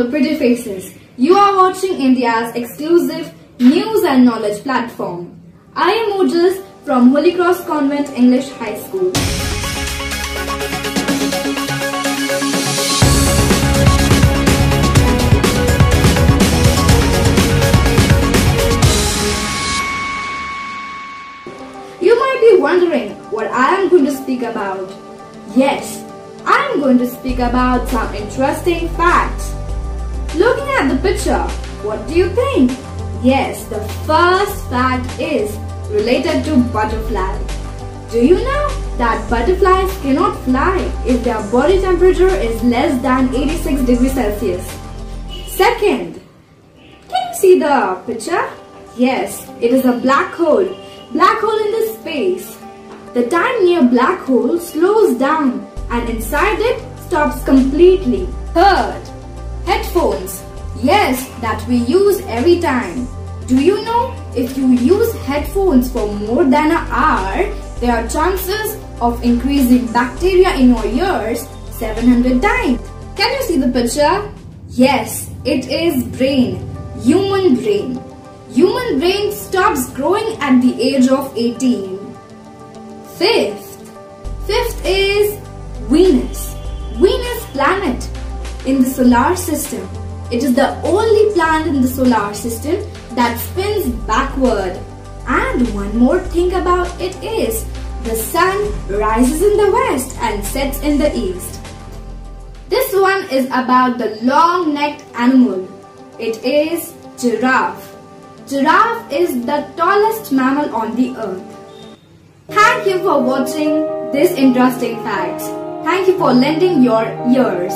the pretty faces. You are watching India's exclusive news and knowledge platform. I am Ojas from Holy Cross Convent English High School. You might be wondering what I am going to speak about. Yes, I am going to speak about some interesting facts. Looking at the picture, what do you think? Yes, the first fact is related to butterfly. Do you know that butterflies cannot fly if their body temperature is less than 86 degrees Celsius? Second, can you see the picture? Yes, it is a black hole. Black hole in the space. The time near black hole slows down and inside it stops completely. Third. Yes, that we use every time. Do you know if you use headphones for more than an hour, there are chances of increasing bacteria in your ears 700 times. Can you see the picture? Yes, it is brain, human brain. Human brain stops growing at the age of 18. Fifth, fifth is Venus. Venus planet in the solar system. It is the only planet in the solar system that spins backward. And one more thing about it is the sun rises in the west and sets in the east. This one is about the long-necked animal. It is giraffe. Giraffe is the tallest mammal on the earth. Thank you for watching this interesting facts. Thank you for lending your ears.